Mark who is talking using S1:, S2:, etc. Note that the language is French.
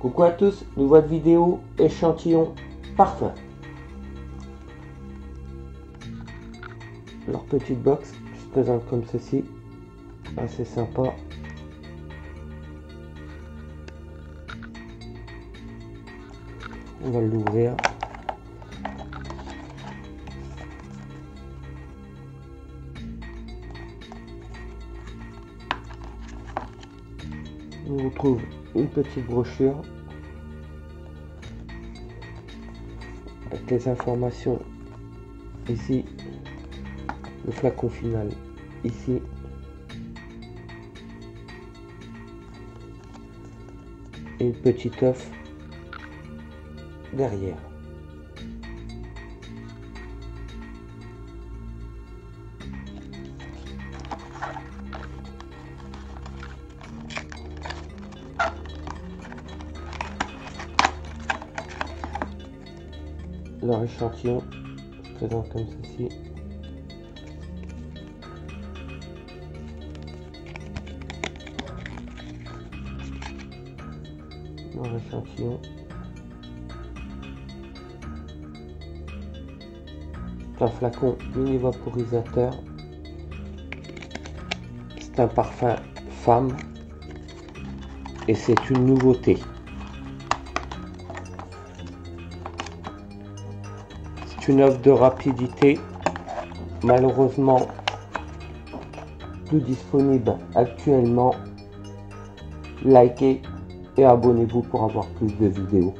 S1: Coucou à tous, nouvelle vidéo échantillon parfum. Leur petite box qui se présente comme ceci, assez sympa. On va l'ouvrir. On retrouve une petite brochure avec les informations ici le flacon final ici. Et une petite œuf derrière leur échantillon se présente comme ceci. Leur échantillon. C'est un flacon mini vaporisateur. C'est un parfum femme et c'est une nouveauté. Une offre de rapidité malheureusement plus disponible actuellement. Likez et abonnez-vous pour avoir plus de vidéos